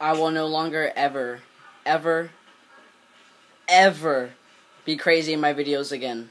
I will no longer ever, ever, ever be crazy in my videos again.